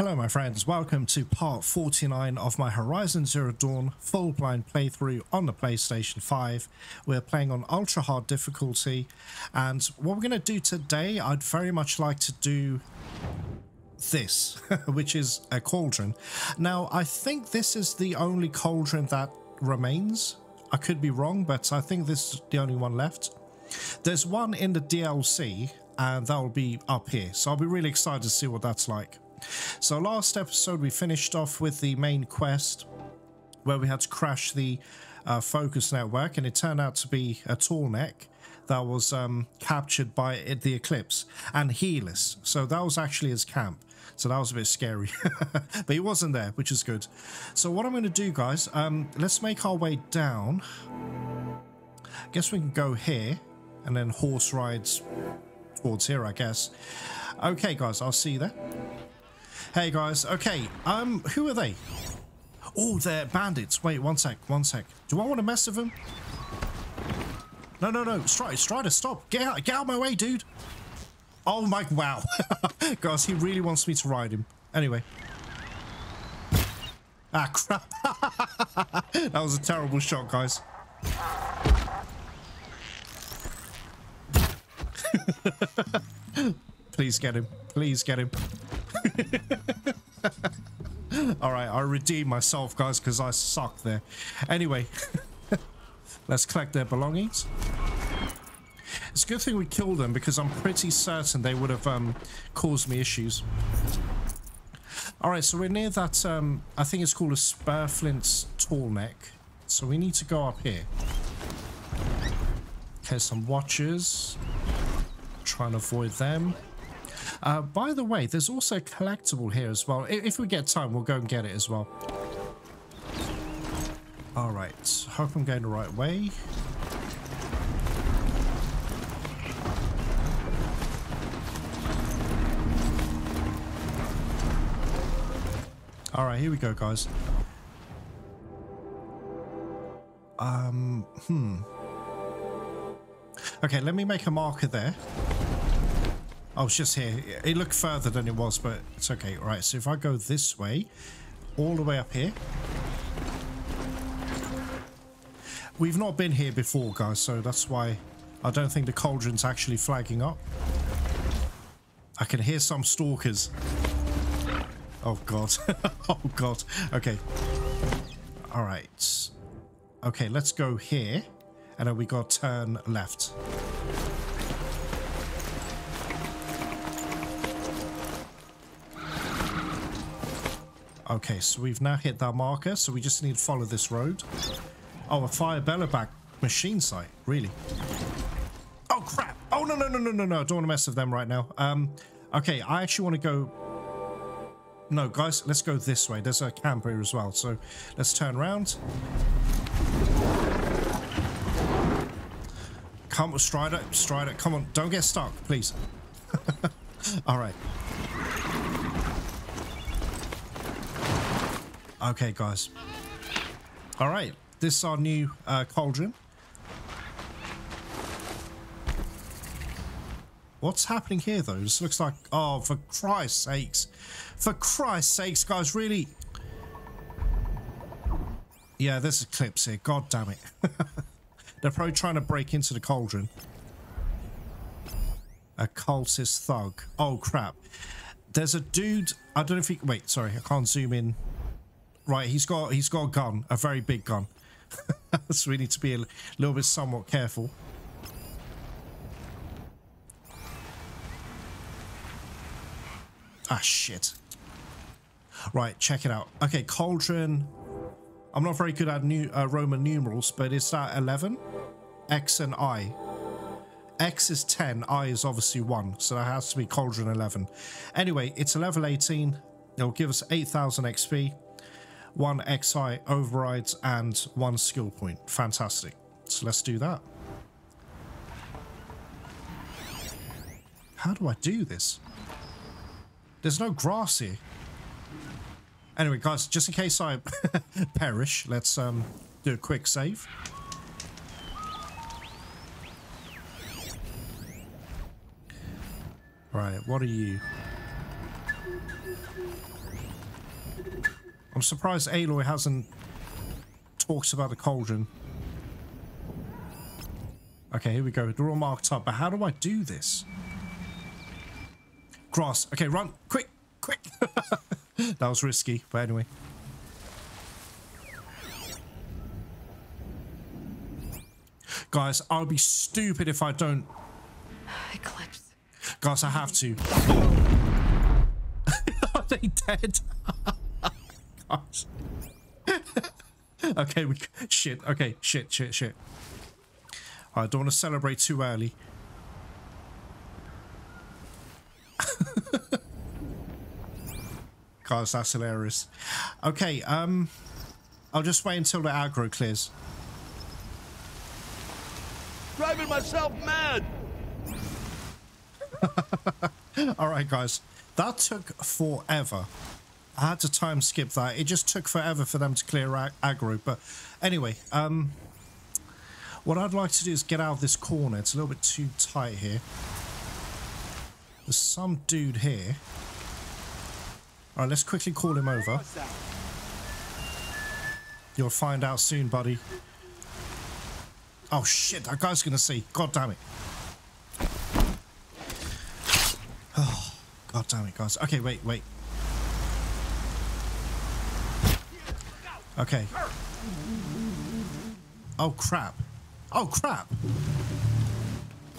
Hello my friends, welcome to part 49 of my Horizon Zero Dawn full blind playthrough on the PlayStation 5. We're playing on ultra hard difficulty and what we're going to do today, I'd very much like to do this, which is a cauldron. Now I think this is the only cauldron that remains. I could be wrong, but I think this is the only one left. There's one in the DLC and that will be up here, so I'll be really excited to see what that's like. So last episode we finished off with the main quest where we had to crash the uh, focus network and it turned out to be a tall neck that was um, captured by the Eclipse and Helis. So that was actually his camp. So that was a bit scary. but he wasn't there, which is good. So what I'm going to do, guys, um, let's make our way down. I guess we can go here and then horse rides towards here, I guess. Okay, guys, I'll see you there. Hey guys, okay, um, who are they? Oh, they're bandits. Wait, one sec, one sec. Do I want to mess with them? No, no, no, Strider, Strider, stop. Get out, get out of my way, dude. Oh my, wow. guys, he really wants me to ride him. Anyway. Ah, crap. that was a terrible shot, guys. Please get him. Please get him. Alright, I redeem myself, guys, because I suck there. Anyway, let's collect their belongings. It's a good thing we killed them because I'm pretty certain they would have um, caused me issues. Alright, so we're near that, um, I think it's called a Spurflint's tall neck. So we need to go up here. Okay, some watchers. Trying to avoid them. Uh, by the way, there's also collectible here as well. If we get time, we'll go and get it as well. Alright, hope I'm going the right way. Alright, here we go, guys. Um, hmm. Okay, let me make a marker there. Oh, was just here. It looked further than it was, but it's okay. All right, so if I go this way, all the way up here. We've not been here before, guys, so that's why I don't think the cauldron's actually flagging up. I can hear some stalkers. Oh, God. oh, God. Okay. All right. Okay, let's go here. And then we got turn left. Okay, so we've now hit that marker, so we just need to follow this road. Oh, a fire back machine site, really? Oh, crap! Oh, no, no, no, no, no, no, don't want to mess with them right now. Um, okay, I actually want to go... No, guys, let's go this way. There's a camp here as well, so let's turn around. Come, Strider, Strider, come on, don't get stuck, please. All right. Okay, guys. All right, this is our new uh, cauldron. What's happening here, though? This looks like... Oh, for Christ's sakes. For Christ's sakes, guys, really... Yeah, there's Eclipse here. God damn it. They're probably trying to break into the cauldron. A cultist thug. Oh, crap. There's a dude... I don't know if he... Wait, sorry. I can't zoom in Right, he's got he's got a gun, a very big gun. so we need to be a little bit somewhat careful. Ah, shit. Right, check it out. Okay, cauldron. I'm not very good at new, uh, Roman numerals, but is that 11? X and I. X is 10, I is obviously 1, so that has to be cauldron 11. Anyway, it's a level 18. It'll give us 8,000 XP one XI overrides, and one skill point. Fantastic. So let's do that. How do I do this? There's no grass here. Anyway, guys, just in case I perish, let's um, do a quick save. Right, what are you? I'm surprised Aloy hasn't talked about the cauldron. Okay, here we go. They're all marked up, but how do I do this? Grass. Okay, run. Quick, quick. that was risky, but anyway. Guys, I'll be stupid if I don't. Eclipse. Guys, I have to. Are they dead? Gosh. okay, we shit. Okay, shit, shit, shit. I don't want to celebrate too early. Guys, that's hilarious. Okay, um, I'll just wait until the aggro clears. Driving myself mad. All right, guys, that took forever. I had to time skip that. It just took forever for them to clear ag aggro. But anyway, um, what I'd like to do is get out of this corner. It's a little bit too tight here. There's some dude here. All right, let's quickly call him over. You'll find out soon, buddy. Oh shit, that guy's gonna see. God damn it. Oh, God damn it, guys. Okay, wait, wait. Okay. Oh crap. Oh crap.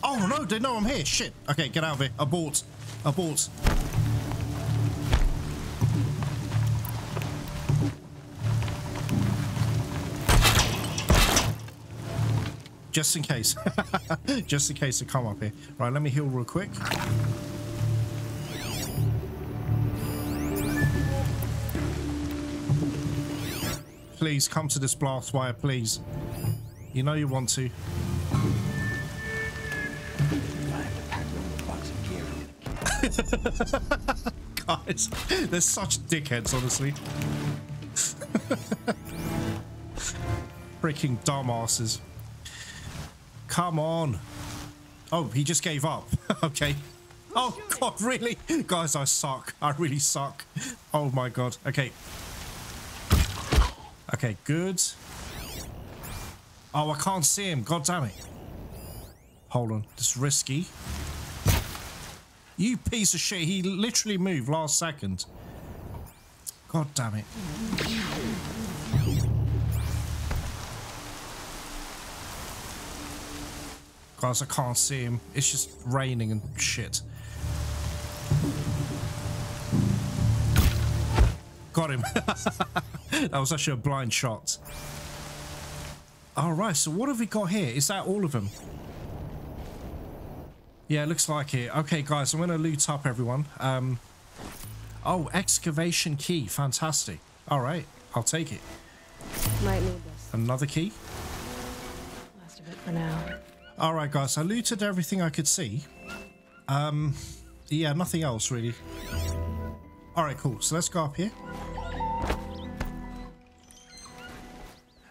Oh no, they know I'm here. Shit. Okay, get out of here. Abort. Abort. Just in case. Just in case they come up here. Right, let me heal real quick. Please come to this blast wire, please. You know you want to. Guys, they're such dickheads, honestly. Freaking dumbasses. Come on. Oh, he just gave up. okay. Oh, God, really? Guys, I suck. I really suck. Oh, my God. Okay. Okay, good. Oh, I can't see him. God damn it. Hold on. This is risky. You piece of shit. He literally moved last second. God damn it. Guys, I can't see him. It's just raining and shit. Got him. that was actually a blind shot. Alright, so what have we got here? Is that all of them? Yeah, looks like it. Okay, guys, I'm going to loot up everyone. Um, oh, excavation key. Fantastic. Alright, I'll take it. Might need this. Another key. Last of it for now. Alright, guys, I looted everything I could see. Um, yeah, nothing else, really. Alright, cool. So let's go up here.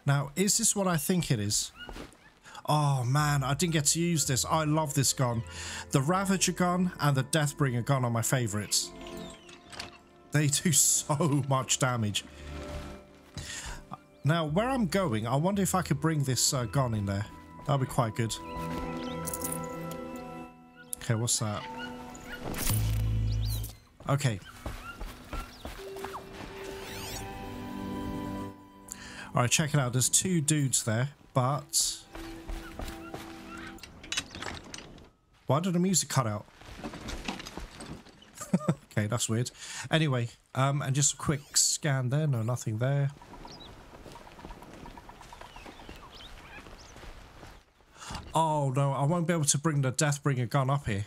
Now, is this what I think it is? Oh man, I didn't get to use this. I love this gun. The Ravager gun and the Deathbringer gun are my favorites. They do so much damage. Now, where I'm going, I wonder if I could bring this uh, gun in there. That'd be quite good. Okay, what's that? Okay. Alright, check it out. There's two dudes there, but... Why did the music cut out? okay, that's weird. Anyway, um, and just a quick scan there. No, nothing there. Oh, no, I won't be able to bring the Deathbringer gun up here.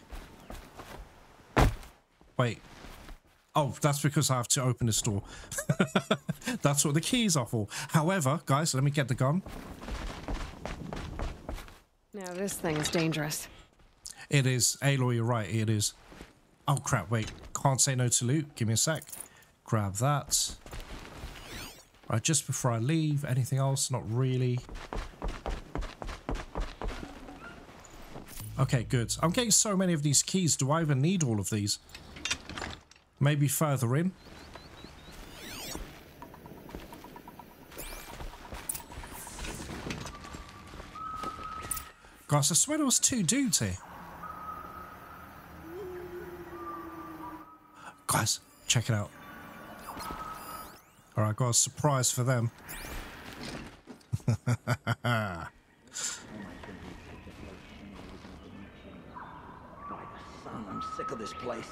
Wait. Oh, that's because I have to open this door. that's what the keys are for. However, guys, let me get the gun. Now this thing is dangerous. It is. Aloy, you're right. It is. Oh, crap. Wait. Can't say no to loot. Give me a sec. Grab that. Right, just before I leave, anything else? Not really. Okay, good. I'm getting so many of these keys. Do I even need all of these? Maybe further in. Guys, I swear there was two dudes here. Guys, check it out. Alright, got a surprise for them. I'm sick of this place.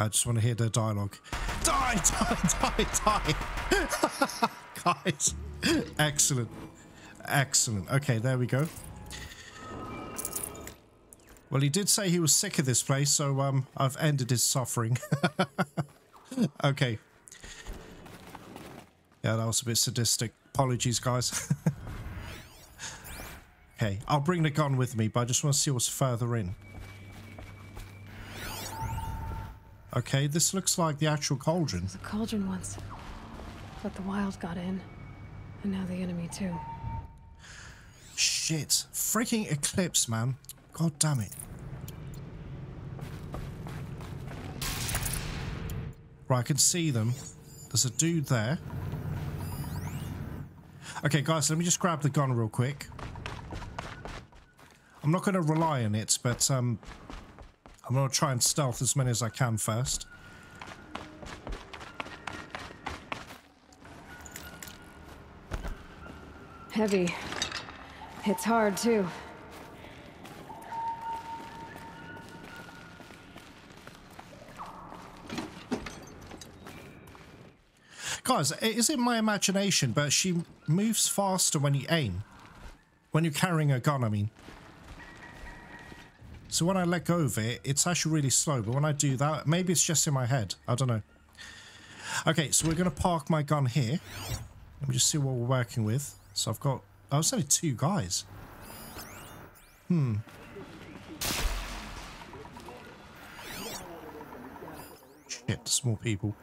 I just want to hear the dialogue. Die, die, die, die. Guys, excellent. Excellent. Okay, there we go. Well, he did say he was sick of this place, so um, I've ended his suffering. okay. Yeah, that was a bit sadistic. Apologies, guys. okay, I'll bring the gun with me, but I just want to see what's further in. Okay, this looks like the actual cauldron. The cauldron once. But the wild got in. And now the enemy too. Shit. Freaking eclipse, man. God damn it. Right, I can see them. There's a dude there. Okay, guys, let me just grab the gun real quick. I'm not going to rely on it, but um, I'm going to try and stealth as many as I can first. Heavy. It's hard too. Guys, is it my imagination, but she moves faster when you aim? When you're carrying a gun, I mean. So when I let go of it, it's actually really slow, but when I do that, maybe it's just in my head. I don't know. Okay, so we're going to park my gun here. Let me just see what we're working with. So I've got... Oh, it's only two guys. Hmm. Shit, small people.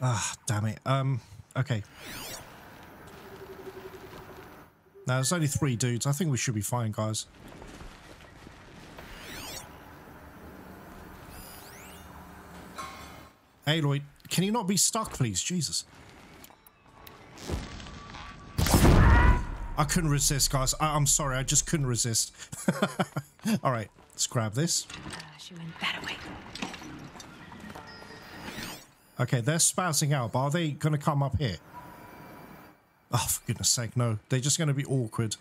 Ah, damn it. Um, okay. Now, there's only three dudes. I think we should be fine, guys. Aloy, can you not be stuck, please? Jesus. I couldn't resist, guys. I am sorry. I just couldn't resist. All right, let's grab this. She went that way. Okay, they're spouting out, but are they going to come up here? Oh, for goodness sake, no. They're just going to be awkward.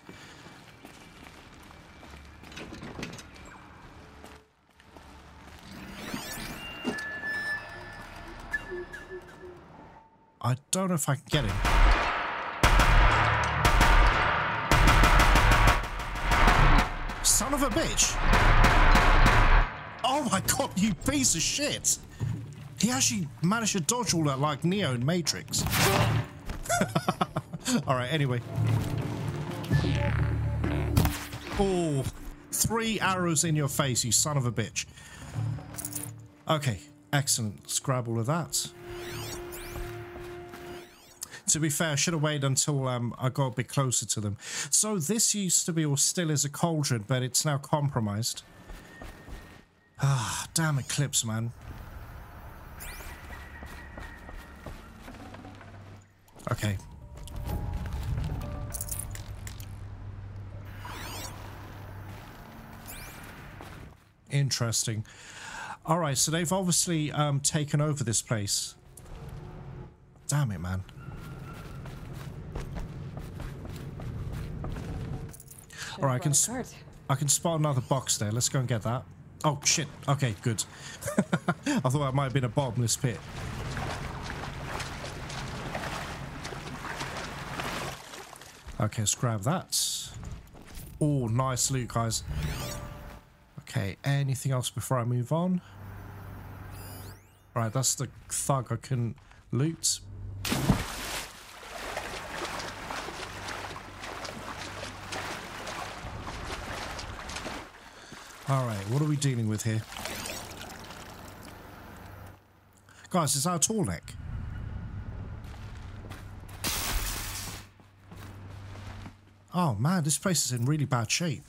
I don't know if I can get him. Son of a bitch! Oh my god, you piece of shit! He actually managed to dodge all that like Neo in Matrix. Alright, anyway. Oh, three arrows in your face, you son of a bitch. Okay, excellent. Let's grab all of that. To be fair, I should have waited until um, I got a bit closer to them. So this used to be, or still is, a cauldron, but it's now compromised. Ah, damn Eclipse, man. Okay. Interesting. All right, so they've obviously um, taken over this place. Damn it, man. All right, I can, Brought a cart. I can spot another box there. Let's go and get that. Oh, shit. Okay, good. I thought that might have been a bottomless pit. Okay, let's grab that. Oh, nice loot, guys. Okay, anything else before I move on? Right, that's the thug I can loot. Alright, what are we dealing with here? Guys, it's our tall neck. Oh man, this place is in really bad shape.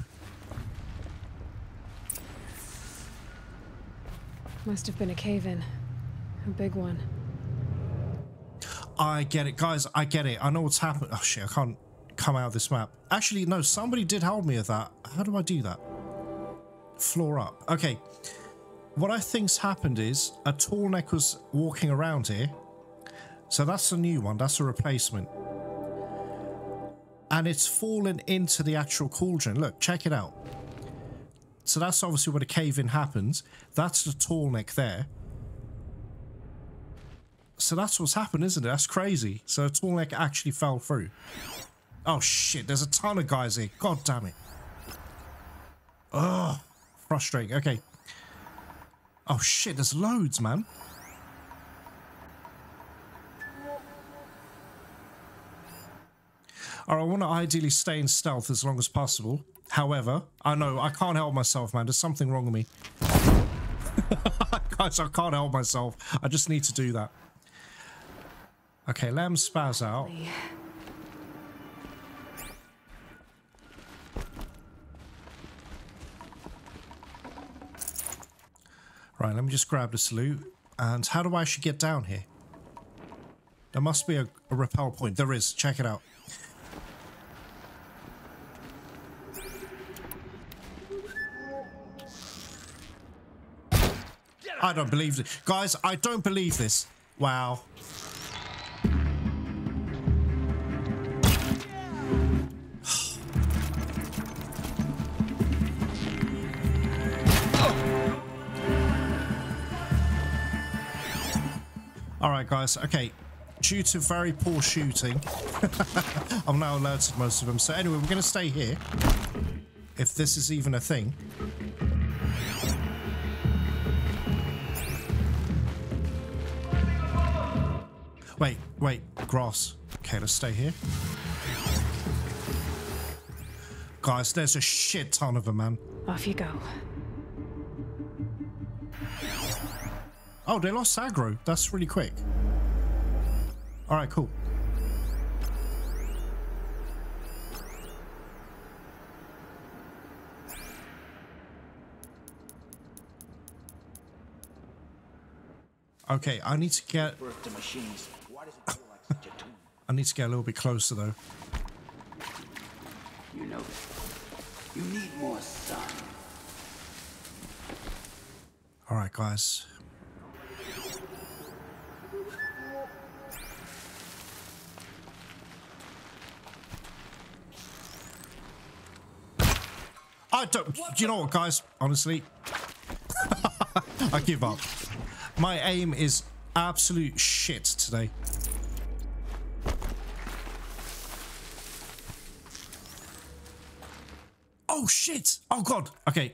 Must have been a cave in. A big one. I get it, guys. I get it. I know what's happened. Oh shit, I can't come out of this map. Actually, no, somebody did help me with that. How do I do that? Floor up. Okay. What I think's happened is a tall neck was walking around here. So that's a new one. That's a replacement. And it's fallen into the actual cauldron. Look, check it out. So that's obviously where the cave-in happens. That's the tall neck there. So that's what's happened, isn't it? That's crazy. So tall neck actually fell through. Oh shit, there's a ton of guys here. God damn it. Ugh. Frustrating. Okay. Oh shit, there's loads, man. Alright, I want to ideally stay in stealth as long as possible. However, I know, I can't help myself, man. There's something wrong with me. Guys, I can't help myself. I just need to do that. Okay, him spaz out. Right, let me just grab the loot. And how do I actually get down here? There must be a, a rappel point. There is. Check it out. I don't believe it. Guys, I don't believe this. Wow. All right, guys. Okay. Due to very poor shooting, I'm now alerted most of them. So anyway, we're going to stay here. If this is even a thing. Wait, wait, grass. Okay, let's stay here. Guys, there's a shit ton of them, man. Off you go. Oh, they lost aggro. That's really quick. All right, cool. Okay, I need to get. Birth the machines. I need to get a little bit closer though. You know. You need more sun. All right, guys. I don't. Do You know what, guys? Honestly, I give up. My aim is absolute shit today. Oh shit! Oh god. Okay.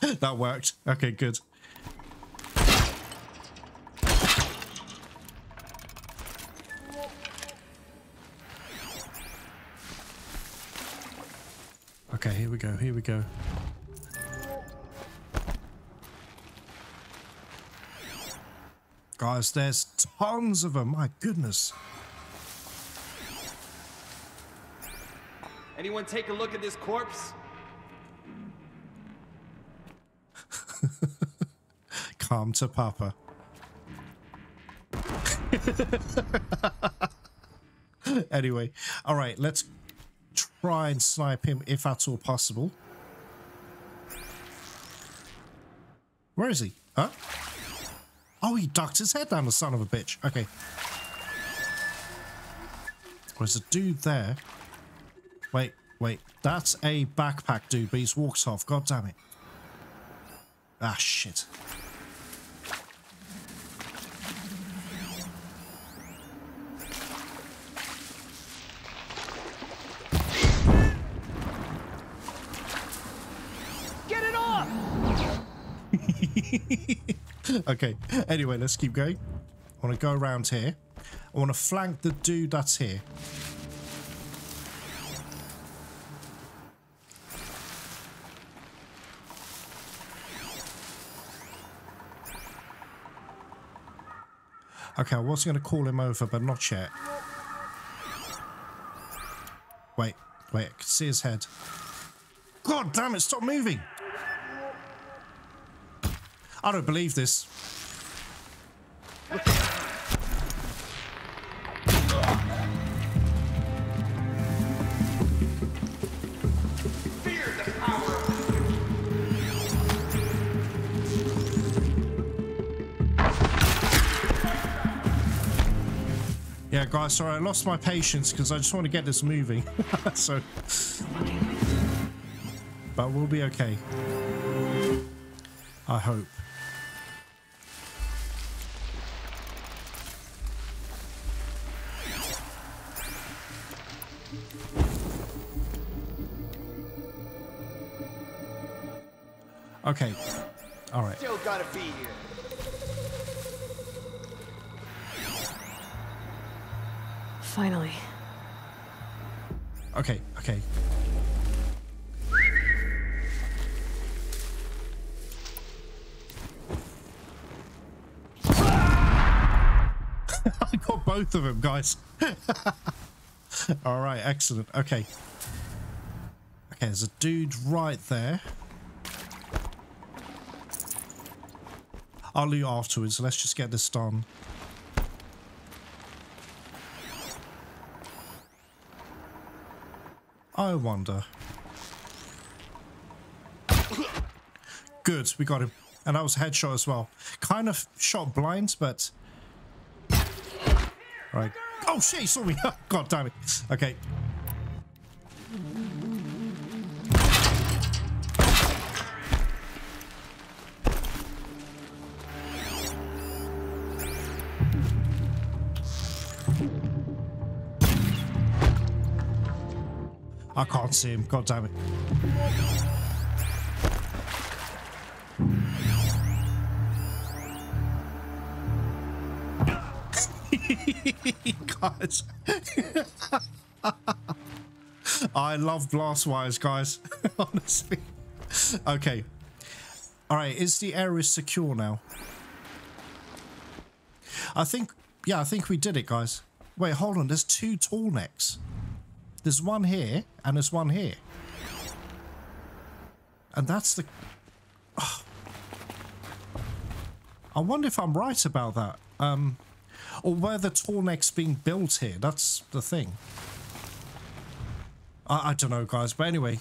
that worked. Okay, good. Okay, here we go, here we go. Guys, there's tons of them. My goodness. Anyone take a look at this corpse? Calm to Papa. anyway, all right, let's try and snipe him if that's all possible. Where is he? Huh? Oh, he ducked his head down, the son of a bitch. Okay. There's a dude there. Wait, wait. That's a backpack dude, but he's walked off. God damn it. Ah, shit. okay, anyway, let's keep going. I want to go around here. I want to flank the dude that's here. Okay, I was going to call him over, but not yet. Wait, wait, I can see his head. God damn it, stop moving! I don't believe this. Yeah, guys, sorry, I lost my patience because I just want to get this moving. so, but we'll be okay. I hope. Okay. All right. Still gotta be here. Finally. Okay, okay. I got both of them, guys. All right, excellent. Okay. Okay, there's a dude right there. I'll loot afterwards. Let's just get this done. I wonder. Good, we got him. And that was a headshot as well. Kind of shot blind, but... Right. Oh shit, he saw me! God damn it. Okay. I can't see him. God damn it. guys. I love blast wires, guys. Honestly. Okay. Alright, is the area secure now? I think, yeah, I think we did it, guys. Wait, hold on. There's two tall necks. There's one here, and there's one here. And that's the... Oh. I wonder if I'm right about that. Um, or where the neck's being built here. That's the thing. I, I don't know, guys. But anyway.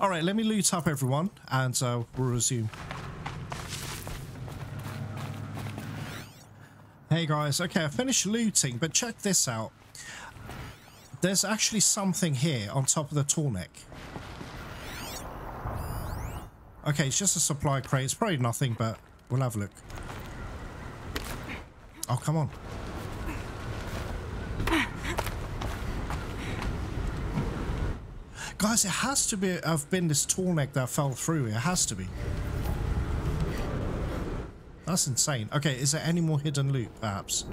Alright, let me loot up everyone, and uh, we'll resume. Hey guys, okay, I finished looting, but check this out. There's actually something here on top of the tall neck. Okay, it's just a supply crate. It's probably nothing, but we'll have a look. Oh, come on. Guys, it has to be have been this tall neck that fell through. It has to be. That's insane. Okay, is there any more hidden loot, perhaps?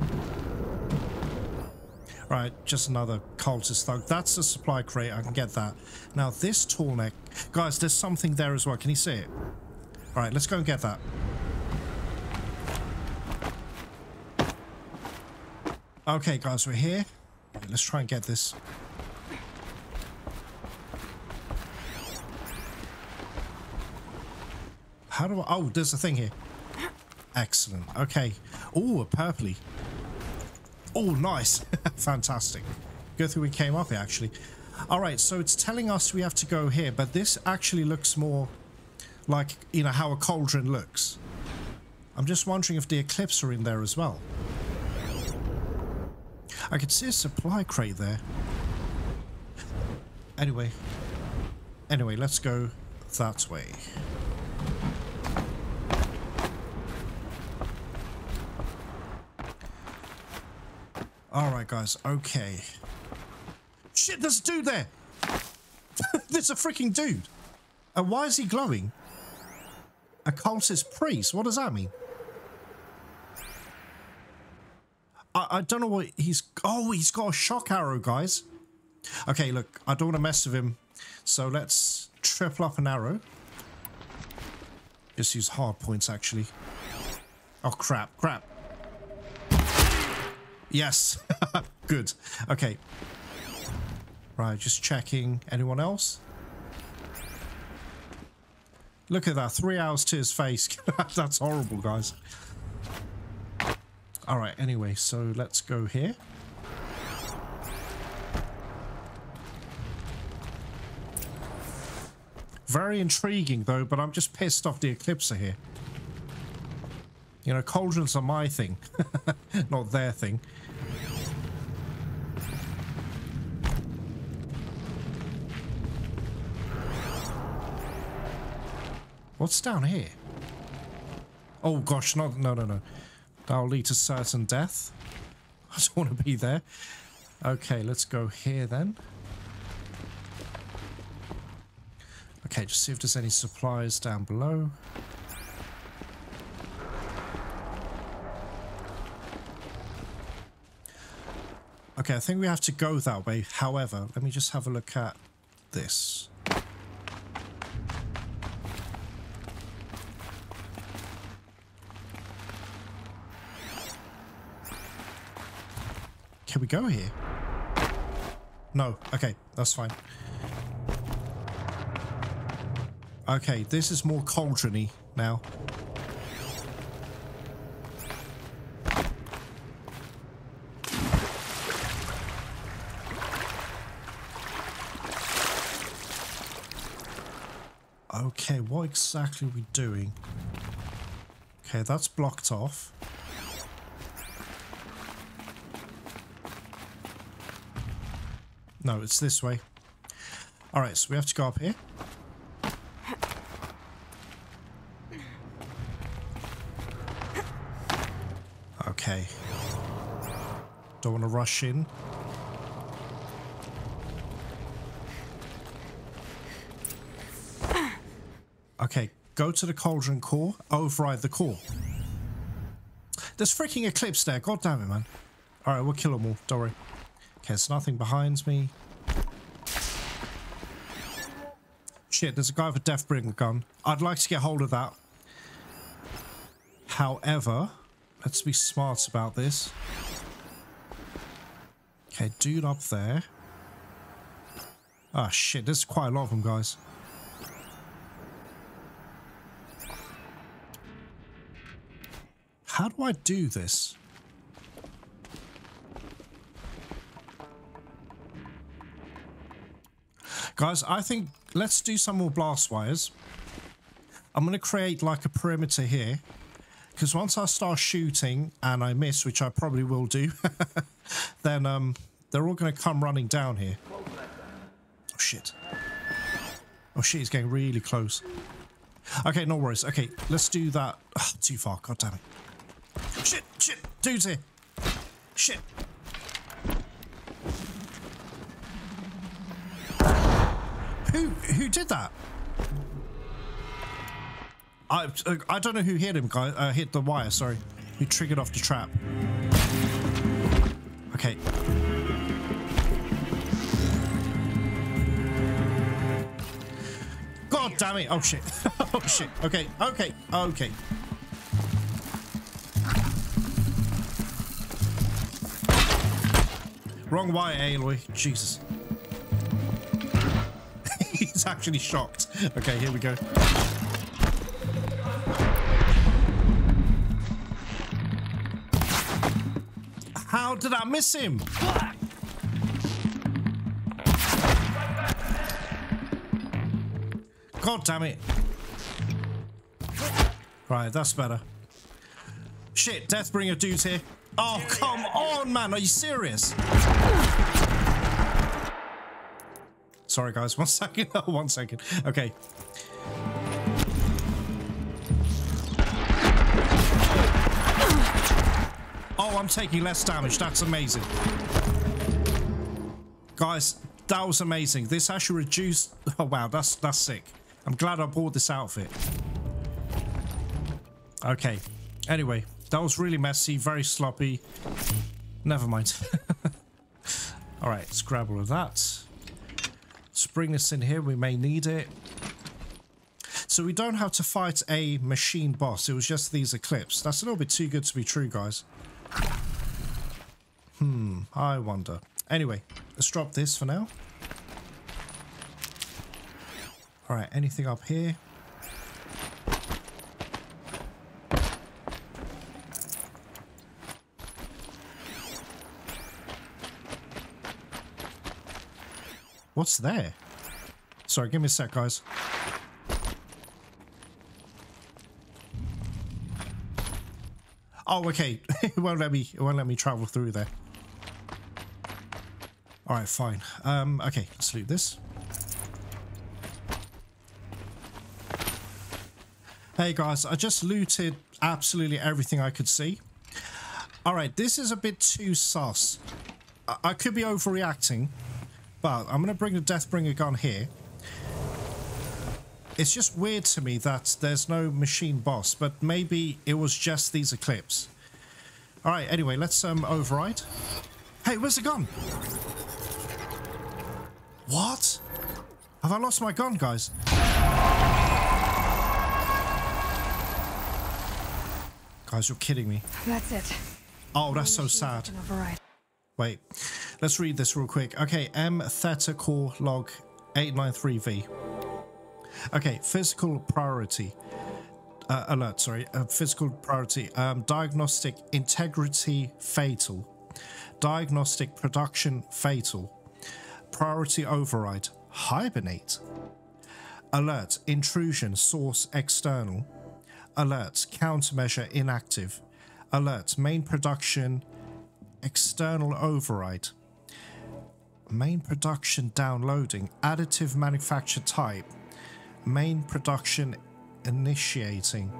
Right, just another cultist thug. That's the supply crate. I can get that. Now, this tall neck... Guys, there's something there as well. Can you see it? All right, let's go and get that. Okay, guys, we're here. Let's try and get this. How do I... Oh, there's a thing here. Excellent. Okay. Oh, a purpley. Oh, nice. Fantastic. Good thing we came up here, actually. All right, so it's telling us we have to go here, but this actually looks more like, you know, how a cauldron looks. I'm just wondering if the Eclipse are in there as well. I could see a supply crate there. Anyway. Anyway, let's go that way. Alright, guys. Okay. Shit, there's a dude there! there's a freaking dude! And why is he glowing? A cultist priest? What does that mean? I, I don't know what he's... Oh, he's got a shock arrow, guys. Okay, look. I don't want to mess with him. So let's triple up an arrow. Just use hard points, actually. Oh, crap. Crap. Yes. Good. Okay. Right, just checking. Anyone else? Look at that. Three hours to his face. That's horrible, guys. Alright, anyway, so let's go here. Very intriguing, though, but I'm just pissed off the Eclipse here. You know, cauldrons are my thing, not their thing. What's down here? Oh gosh, no, no, no, no. That'll lead to certain death. I don't want to be there. Okay, let's go here then. Okay, just see if there's any supplies down below. Okay, I think we have to go that way. However, let me just have a look at this. We go here? No. Okay, that's fine. Okay, this is more cauldrony now. Okay, what exactly are we doing? Okay, that's blocked off. No, it's this way. Alright, so we have to go up here. Okay. Don't want to rush in. Okay, go to the cauldron core, override the core. There's freaking eclipse there, god damn it, man. Alright, we'll kill them all, don't worry. There's nothing behind me. Shit, there's a guy with a Deathbringer gun. I'd like to get hold of that. However, let's be smart about this. Okay, dude up there. Ah, shit, there's quite a lot of them, guys. How do I do this? Guys, I think let's do some more blast wires. I'm going to create like a perimeter here. Because once I start shooting and I miss, which I probably will do, then um, they're all going to come running down here. Oh, shit. Oh, shit, he's getting really close. Okay, no worries. Okay, let's do that. Ugh, too far. God damn it. Shit, shit. Dude's here. Shit. Who who did that? I uh, I don't know who hit him, guy. Uh, hit the wire. Sorry, who triggered off the trap? Okay. God damn it! Oh shit! oh shit! Okay, okay, okay. Wrong wire, Aloy. Jesus. He's actually shocked. Okay, here we go. How did I miss him? God damn it. Right, that's better. Shit, Deathbringer dude's here. Oh, come on, man. Are you serious? Sorry, guys. One second. One second. Okay. Oh, I'm taking less damage. That's amazing. Guys, that was amazing. This actually reduced... Oh, wow. That's, that's sick. I'm glad I bought this outfit. Okay. Anyway, that was really messy. Very sloppy. Never mind. All right, let's grab all of that bring this in here. We may need it. So we don't have to fight a machine boss. It was just these Eclipse. That's a little bit too good to be true, guys. Hmm, I wonder. Anyway, let's drop this for now. Alright, anything up here? What's there? Sorry, give me a sec, guys. Oh, okay. it won't let me. It won't let me travel through there. All right, fine. Um, okay, let's loot this. Hey guys, I just looted absolutely everything I could see. All right, this is a bit too sus. I, I could be overreacting, but I'm gonna bring the Deathbringer gun here. It's just weird to me that there's no machine boss, but maybe it was just these Eclipse. All right, anyway, let's um override. Hey, where's the gun? What? Have I lost my gun, guys? Guys, you're kidding me. That's it. Oh, that's so sad. override. Wait, let's read this real quick. Okay, M Theta Core Log 893V. Okay, physical priority. Uh, alert, sorry. Uh, physical priority. Um, diagnostic integrity fatal. Diagnostic production fatal. Priority override. Hibernate. Alert, intrusion source external. Alert, countermeasure inactive. Alert, main production external override. Main production downloading. Additive manufacture type. Main production initiating.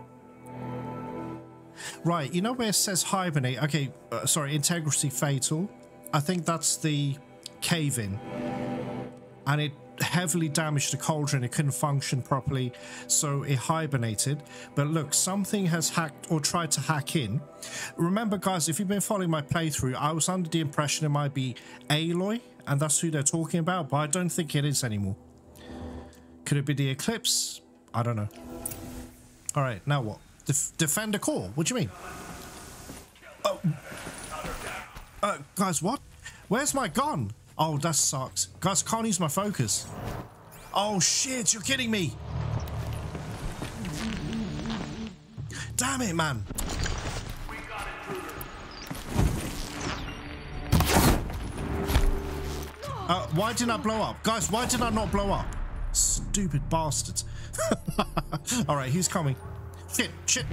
Right, you know where it says hibernate? Okay, uh, sorry, integrity fatal. I think that's the cave in. And it heavily damaged the cauldron. It couldn't function properly, so it hibernated. But look, something has hacked or tried to hack in. Remember, guys, if you've been following my playthrough, I was under the impression it might be Aloy, and that's who they're talking about, but I don't think it is anymore. Could it be the Eclipse? I don't know. All right, now what? Def defend the core? What do you mean? Oh, uh, guys, what? Where's my gun? Oh, that sucks. Guys, can't use my focus. Oh shit, you're kidding me. Damn it, man. Uh, why didn't I blow up? Guys, why did I not blow up? Stupid bastards. Alright, who's coming? Shit, shit.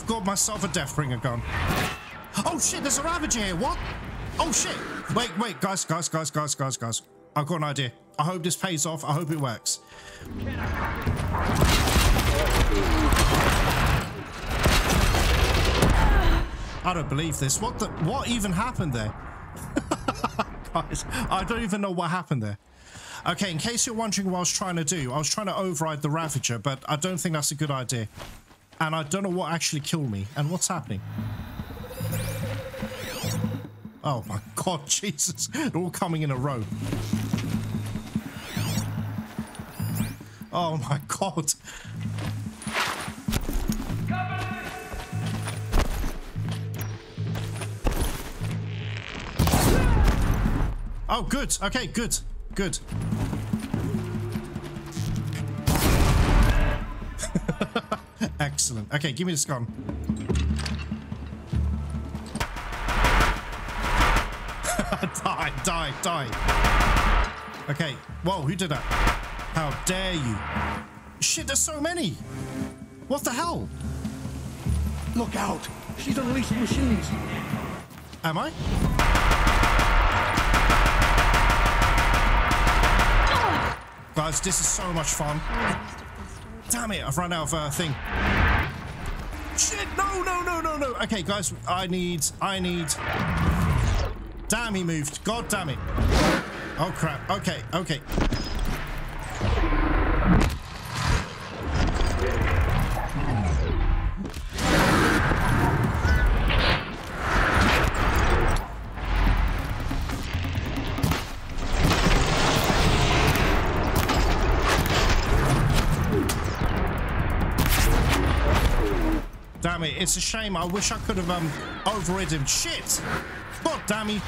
I've got myself a Deathbringer gun. Oh shit, there's a Ravager here. What? Oh shit. Wait, wait, guys, guys, guys, guys, guys, guys. I've got an idea. I hope this pays off. I hope it works. I don't believe this. What the? What even happened there? Guys, I don't even know what happened there. Okay, in case you're wondering what I was trying to do, I was trying to override the Ravager, but I don't think that's a good idea. And I don't know what actually killed me. And what's happening? Oh my god, Jesus. They're all coming in a row. Oh my god. Oh, good. Okay, good. Good. Excellent. Okay, give me this gun. die, die, die. Okay. Whoa, who did that? How dare you? Shit, there's so many. What the hell? Look out! She's unleashing machines! Am I? Guys, this is so much fun. Damn it, I've run out of uh, thing. No, no, no, no. Okay, guys, I need, I need... Damn, he moved. God damn it. Oh, crap. Okay, okay. It's a shame. I wish I could have um overrid him. Shit! God damn it.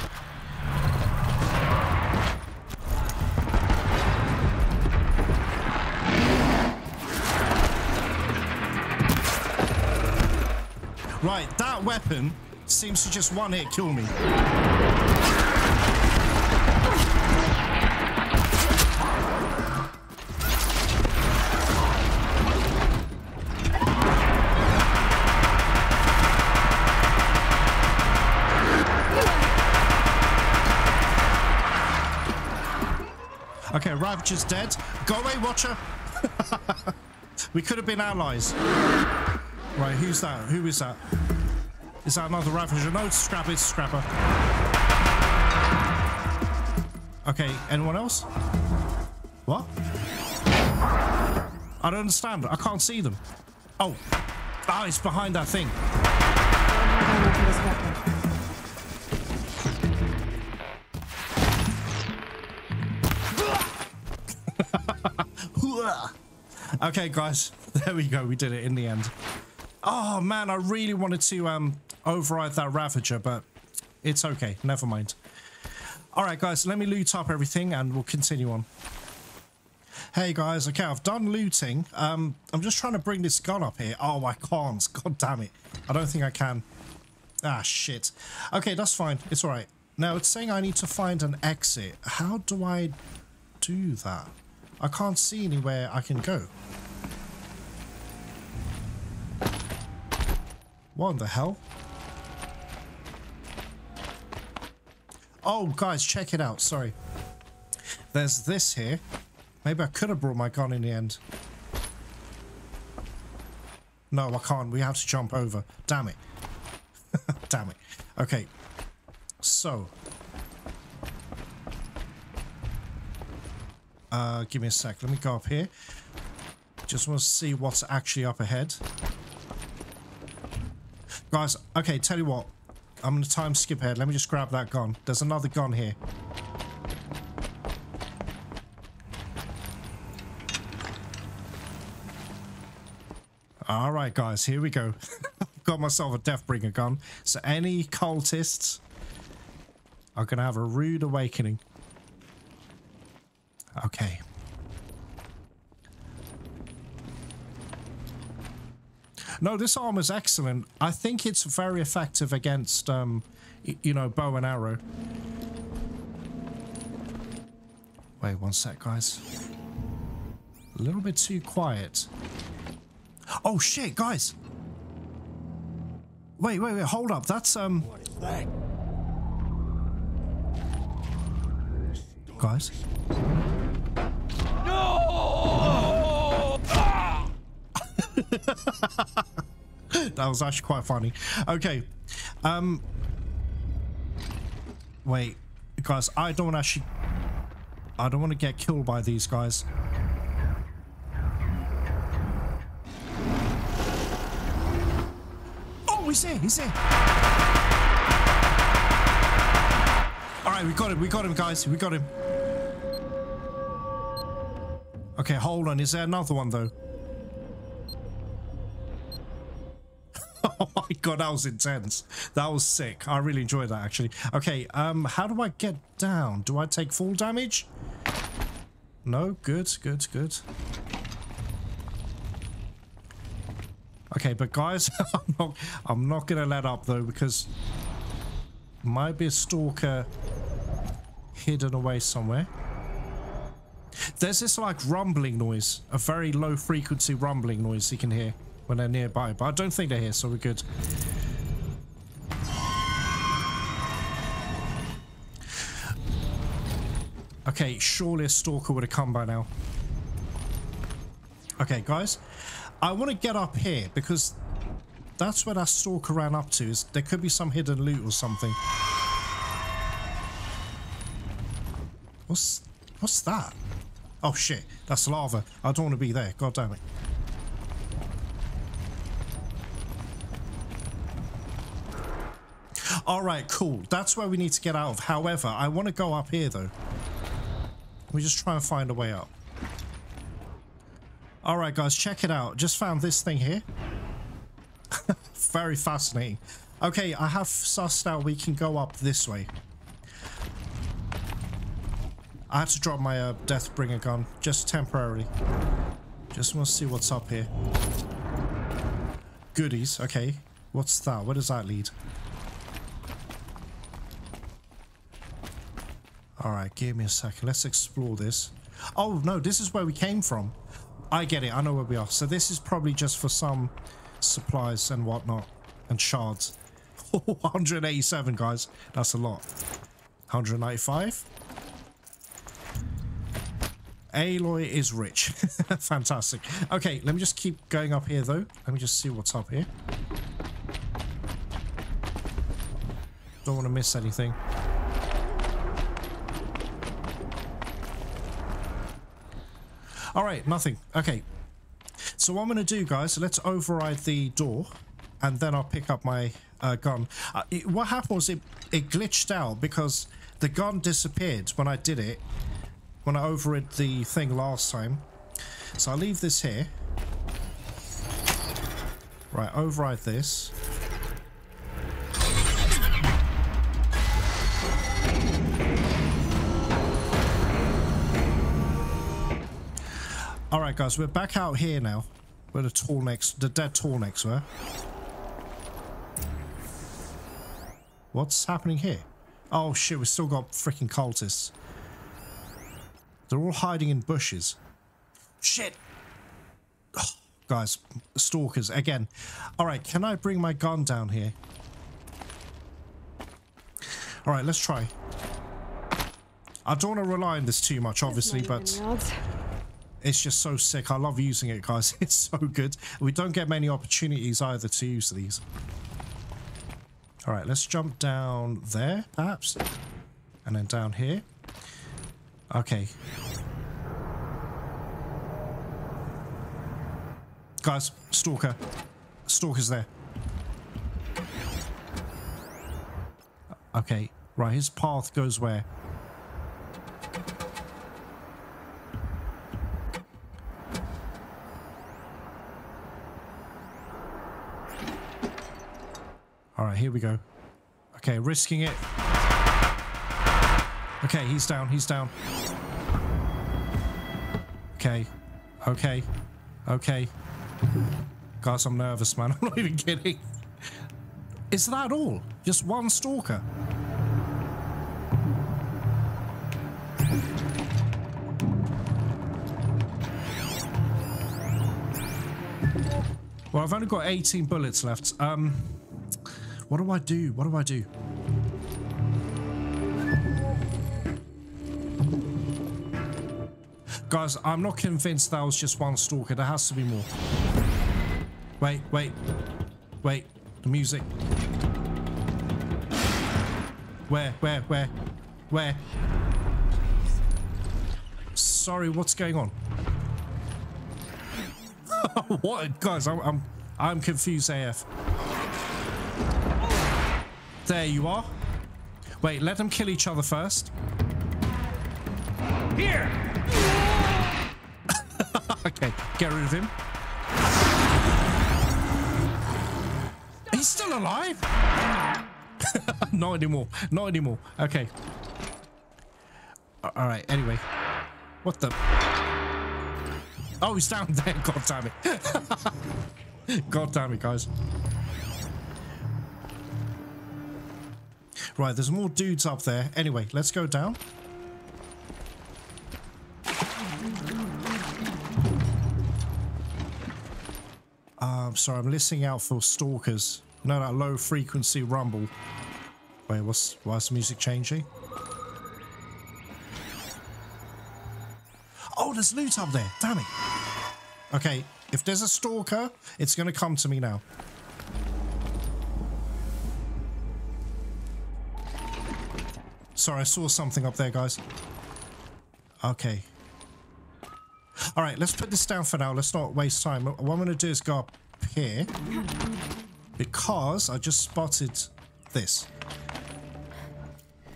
Right, that weapon seems to just one hit kill me. Okay, Ravager's dead. Go away, Watcher. we could have been allies. Right, who's that? Who is that? Is that another Ravager? No, it's Scrapper. It's Scrapper. Okay, anyone else? What? I don't understand. I can't see them. Oh. Ah, it's behind that thing. Okay, guys, there we go. We did it in the end. Oh man, I really wanted to um override that Ravager, but it's okay. Never mind. All right, guys, let me loot up everything and we'll continue on. Hey guys, okay, I've done looting. Um, I'm just trying to bring this gun up here. Oh, I can't. God damn it. I don't think I can. Ah, shit. Okay, that's fine. It's all right. Now, it's saying I need to find an exit. How do I do that? I can't see anywhere I can go. What the hell? Oh, guys, check it out. Sorry. There's this here. Maybe I could have brought my gun in the end. No, I can't. We have to jump over. Damn it. Damn it. Okay. So. Uh, give me a sec. Let me go up here. Just want to see what's actually up ahead. Guys, okay, tell you what. I'm going to time skip ahead. Let me just grab that gun. There's another gun here. All right, guys, here we go. Got myself a Deathbringer gun. So any cultists are going to have a rude awakening. Okay. No, this armor's excellent. I think it's very effective against, um, you know, bow and arrow. Wait one sec, guys. A little bit too quiet. Oh shit, guys! Wait, wait, wait, hold up. That's, um... That. Guys? that was actually quite funny. Okay. Um Wait, guys, I don't actually I don't want to get killed by these guys. Oh, he's there, he's there. All right, we got him, we got him, guys, we got him. Okay, hold on. Is there another one though? God, that was intense. That was sick. I really enjoyed that actually. Okay, um, how do I get down? Do I take full damage? No, good, good, good. Okay, but guys, I'm not, I'm not gonna let up though because might be a stalker hidden away somewhere. There's this like rumbling noise, a very low frequency rumbling noise you can hear when they're nearby, but I don't think they're here, so we're good. Okay, surely a stalker would have come by now. Okay, guys, I want to get up here because that's where that stalker ran up to. Is there could be some hidden loot or something. What's what's that? Oh shit, that's lava. I don't want to be there. God damn it. Alright, cool. That's where we need to get out of. However, I want to go up here though. We just try and find a way up. Alright guys, check it out. Just found this thing here. Very fascinating. Okay, I have sussed out we can go up this way. I had to drop my uh, Deathbringer gun, just temporarily. Just want to see what's up here. Goodies, okay. What's that? Where does that lead? Alright, give me a second. Let's explore this. Oh, no, this is where we came from. I get it. I know where we are. So this is probably just for some supplies and whatnot. And shards. 187, guys. That's a lot. 195. Aloy is rich. Fantastic. Okay, let me just keep going up here, though. Let me just see what's up here. Don't want to miss anything. All right, nothing. Okay. So what I'm going to do, guys, let's override the door, and then I'll pick up my uh, gun. Uh, it, what happened was it, it glitched out because the gun disappeared when I did it, when I overrid the thing last time. So I'll leave this here. Right, override this. Alright guys, we're back out here now. Where the tall necks, the dead tall necks were. What's happening here? Oh shit, we still got freaking cultists. They're all hiding in bushes. Shit! Oh, guys, stalkers, again. Alright, can I bring my gun down here? Alright, let's try. I don't want to rely on this too much, obviously, but it's just so sick. I love using it, guys. It's so good. We don't get many opportunities either to use these. All right, let's jump down there, perhaps. And then down here. Okay. Guys, Stalker. Stalker's there. Okay, right, his path goes where? All right, here we go. Okay, risking it. Okay, he's down, he's down. Okay, okay, okay. Guys, I'm nervous, man. I'm not even kidding. Is that all? Just one stalker? Well, I've only got 18 bullets left. Um, what do I do? What do I do? Guys, I'm not convinced that was just one stalker. There has to be more. Wait, wait. Wait. The music. Where, where, where? Where? Sorry, what's going on? what? Guys, I'm, I'm, I'm confused AF. There you are. Wait, let them kill each other first. Here! okay, get rid of him. He's still alive? Not anymore. Not anymore. Okay. All right, anyway. What the? Oh, he's down there. God damn it. God damn it, guys. Right, there's more dudes up there. Anyway, let's go down. Um, sorry, I'm listening out for stalkers. Know that low frequency rumble. Wait, what's why is the music changing? Oh, there's loot up there. Damn it. Okay, if there's a stalker, it's going to come to me now. Sorry, I saw something up there, guys. Okay. All right, let's put this down for now. Let's not waste time. What I'm going to do is go up here because I just spotted this.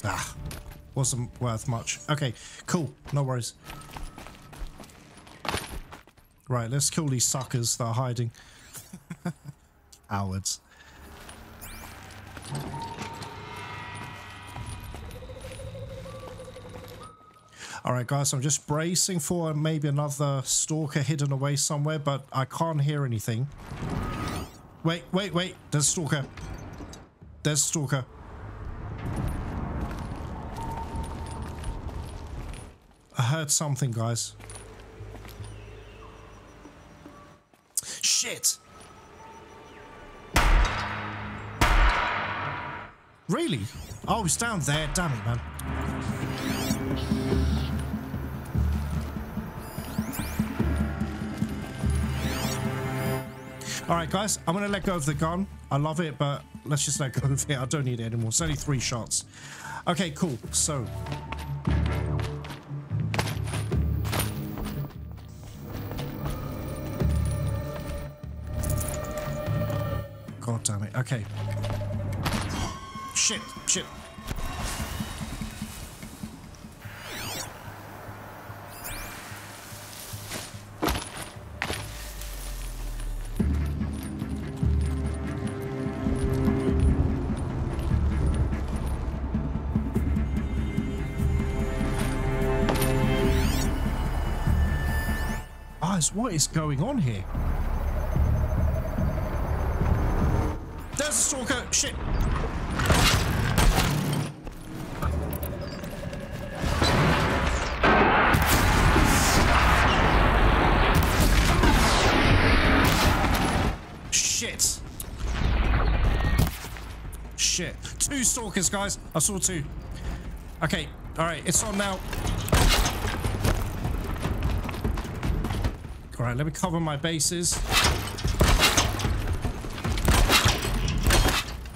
Ah, wasn't worth much. Okay, cool. No worries. Right, let's kill these suckers that are hiding. Cowards. Alright guys, I'm just bracing for maybe another stalker hidden away somewhere, but I can't hear anything. Wait, wait, wait. There's a stalker. There's a stalker. I heard something, guys. Shit! Really? Oh, it's down there. Damn it, man. Alright, guys. I'm going to let go of the gun. I love it, but let's just let go of it. I don't need it anymore. It's only three shots. Okay, cool. So... God damn it. Okay. Shit. Shit. Guys, what is going on here? There's a stalker! Shit! Shit! Shit. Two stalkers, guys. I saw two. Okay, alright, it's on now. Alright, let me cover my bases.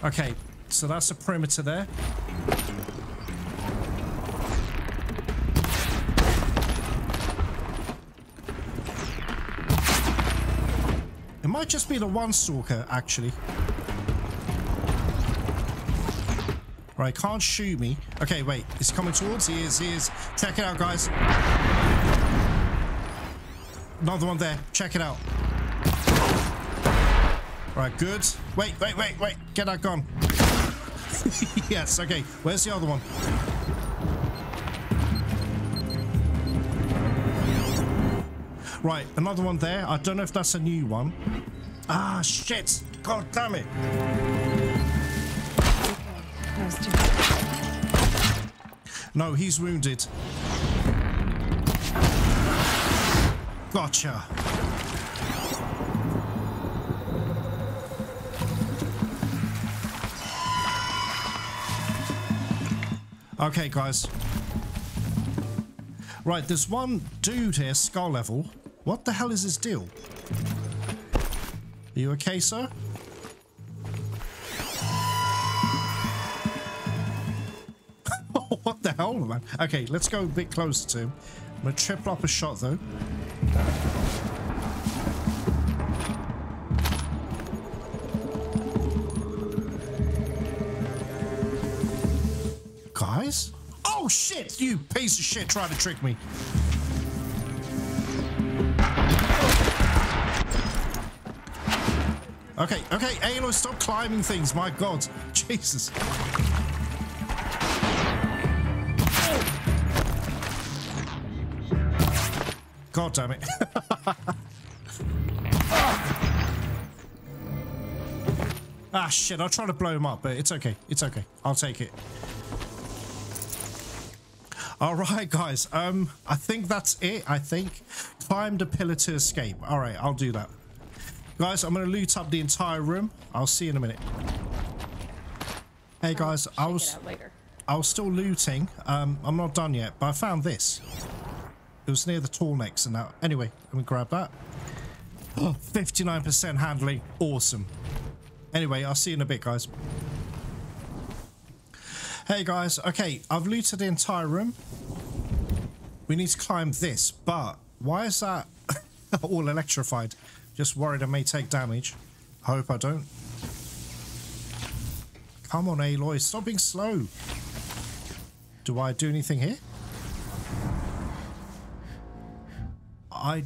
Okay, so that's a perimeter there. It might just be the one stalker, actually. Right, can't shoot me. Okay, wait. He's coming towards. He is, he is. Check it out, guys. Another one there. Check it out. Right, good. Wait, wait, wait, wait. Get that gun. yes, okay. Where's the other one? Right, another one there. I don't know if that's a new one. Ah, shit. God damn it. That was too No, he's wounded. Gotcha. Okay, guys. Right, there's one dude here, skull level. What the hell is his deal? Are you okay, sir? what the hell, man? Okay, let's go a bit closer to him. I'm gonna triple up a shot, though. You piece of shit trying to trick me. Okay, okay, Aloy, stop climbing things, my god. Jesus. God damn it. ah, shit, I'll try to blow him up, but it's okay. It's okay. I'll take it. All right, guys. Um, I think that's it. I think climb the pillar to escape. All right, I'll do that. Guys, I'm gonna loot up the entire room. I'll see you in a minute. Hey guys, I was. I was still looting. Um, I'm not done yet, but I found this. It was near the tall necks and that. Anyway, let me grab that. 59% handling. Awesome. Anyway, I'll see you in a bit, guys. Hey, guys. Okay, I've looted the entire room. We need to climb this, but why is that all electrified? Just worried I may take damage. Hope I don't. Come on, Aloy, stop being slow. Do I do anything here? I...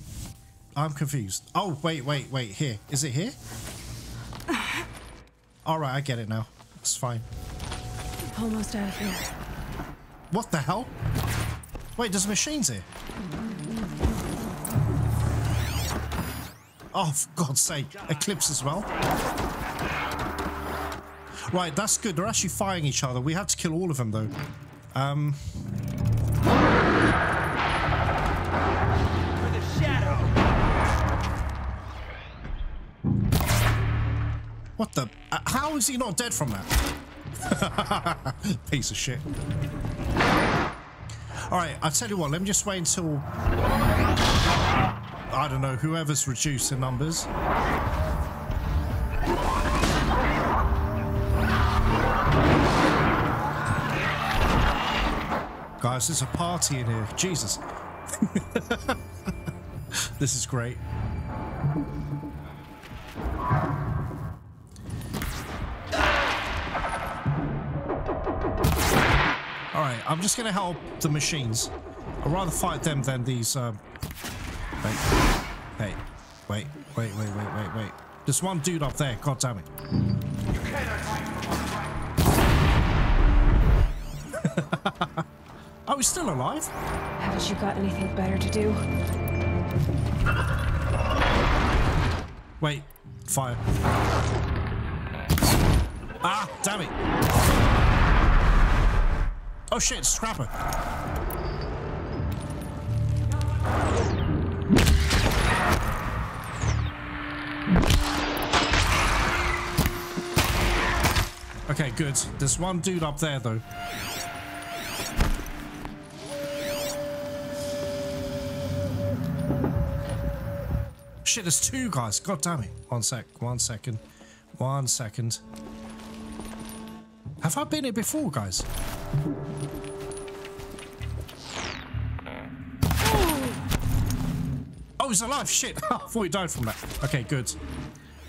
I'm confused. Oh, wait, wait, wait, here. Is it here? Alright, I get it now. It's fine. Almost out of here. What the hell? Wait, there's machines here. Oh, for God's sake. Eclipse as well. Right, that's good. They're actually firing each other. We have to kill all of them, though. Um, what the? Uh, how is he not dead from that? Piece of shit. Alright, I'll tell you what. Let me just wait until... I don't know, whoever's reduced in numbers. Guys, there's a party in here. Jesus. this is great. Just gonna help the machines. I'd rather fight them than these, um... Wait. Hey. Wait, wait, wait, wait, wait, wait. There's one dude up there, god damn it. oh, he's still alive? Haven't you got anything better to do? Wait, fire. Ah, damn it. Oh shit, Scrapper. Okay, good. There's one dude up there though. Shit, there's two guys. God damn it. One sec, one second. One second. Have I been here before, guys? Oh, he's alive. Shit. I thought he died from that. Okay, good.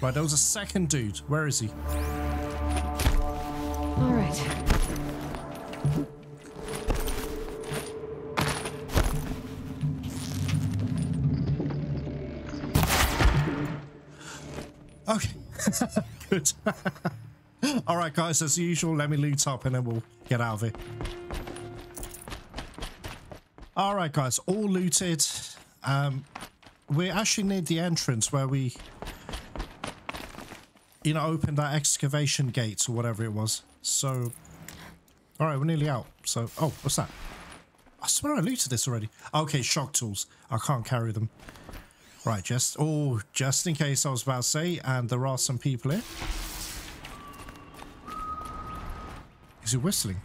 Right, there was a second dude. Where is he? All right. Okay. Good. Guys, as usual, let me loot up and then we'll get out of here. All right, guys, all looted. Um, we're actually near the entrance where we, you know, opened that excavation gate or whatever it was. So, all right, we're nearly out. So, oh, what's that? I swear I looted this already. Okay, shock tools. I can't carry them. Right, just oh, just in case I was about to say, and there are some people here. Is he whistling?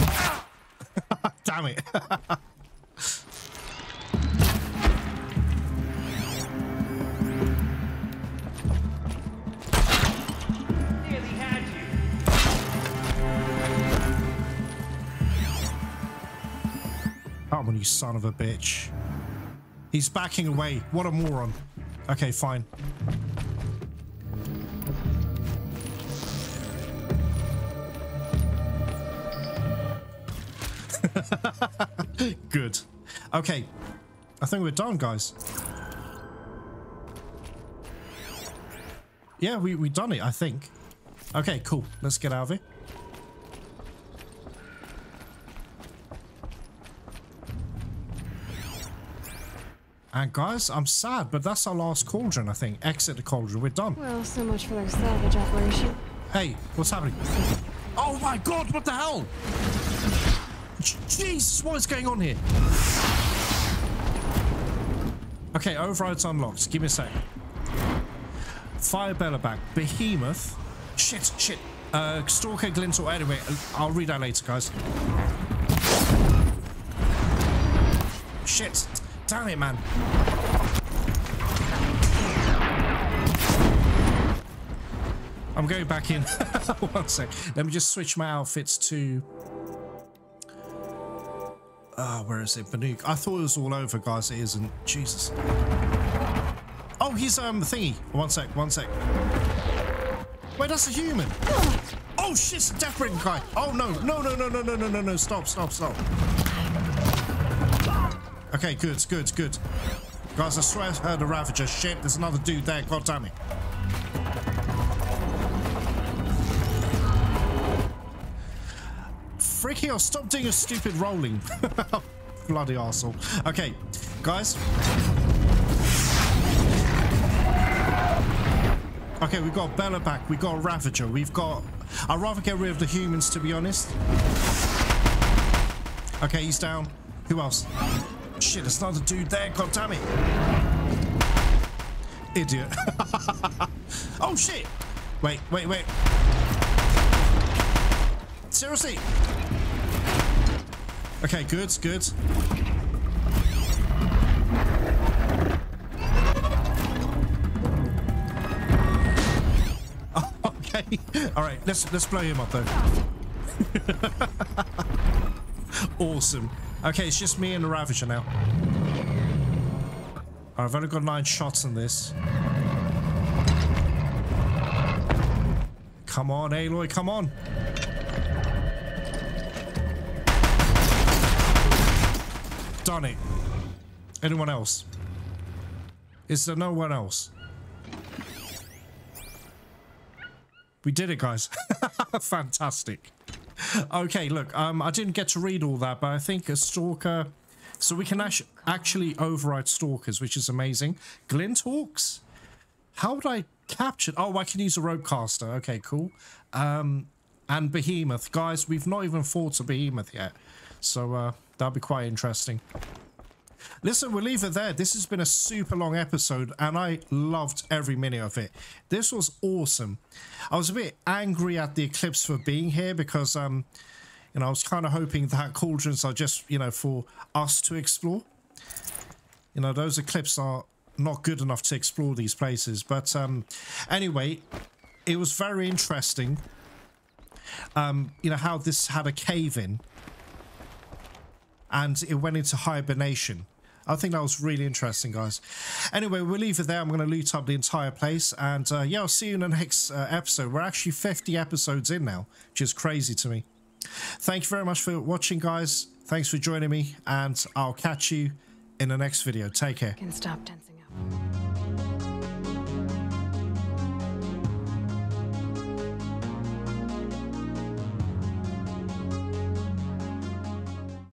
Damn it. Come on, you son of a bitch. He's backing away. What a moron. Okay, fine. Good. Okay. I think we're done, guys. Yeah, we, we done it, I think. Okay, cool. Let's get out of here. And guys, I'm sad, but that's our last cauldron, I think. Exit the cauldron. We're done. Well, so much for their salvage operation. Hey, what's happening? Oh my god, what the hell? J- Jesus, what is going on here? Okay, override's unlocked. Give me a sec. Fire Bellowback. Behemoth. Shit, shit. Uh, Stalker, Glinthawk. Anyway, I'll read that later, guys. Shit. Damn it, man. I'm going back in. One sec. Let me just switch my outfits to. Ah, where is it? Banuk. I thought it was all over, guys. It isn't. Jesus. Oh, he's um the thingy. One sec. One sec. Wait, that's a human. Oh shit, it's a death guy. Oh no, no, no, no, no, no, no, no, no. Stop, stop, stop. Okay, good, good, good. Guys, I swear I heard a Ravager. Shit, there's another dude there. God damn it. Freaky, or stop doing your stupid rolling. Bloody arsehole. Okay, guys. Okay, we've got Bellowback. We've got Ravager. We've got... I'd rather get rid of the humans, to be honest. Okay, he's down. Who else? Shit, there's another dude there. God damn it. Idiot. oh, shit. Wait, wait, wait. Seriously. Okay, good, good. Okay. All right, let's let's blow him up though. awesome. Okay, it's just me and the Ravager now. I've only got nine shots in this. Come on, Aloy, come on. Done it. Anyone else? Is there no one else? We did it, guys. Fantastic. Okay, look, um, I didn't get to read all that, but I think a stalker... So we can actu actually override stalkers, which is amazing. Glinthawks? How would I capture... Oh, I can use a rope caster. Okay, cool. Um, and Behemoth. Guys, we've not even fought a Behemoth yet. So uh, that'll be quite interesting. Listen, we'll leave it there. This has been a super long episode, and I loved every minute of it. This was awesome. I was a bit angry at the Eclipse for being here because, um, you know, I was kind of hoping that cauldrons are just, you know, for us to explore. You know, those Eclipse are not good enough to explore these places. But um, anyway, it was very interesting. Um, you know, how this had a cave in and it went into hibernation. I think that was really interesting, guys. Anyway, we'll leave it there. I'm going to loot up the entire place. And uh, yeah, I'll see you in the next uh, episode. We're actually 50 episodes in now, which is crazy to me. Thank you very much for watching, guys. Thanks for joining me. And I'll catch you in the next video. Take care. Can stop 10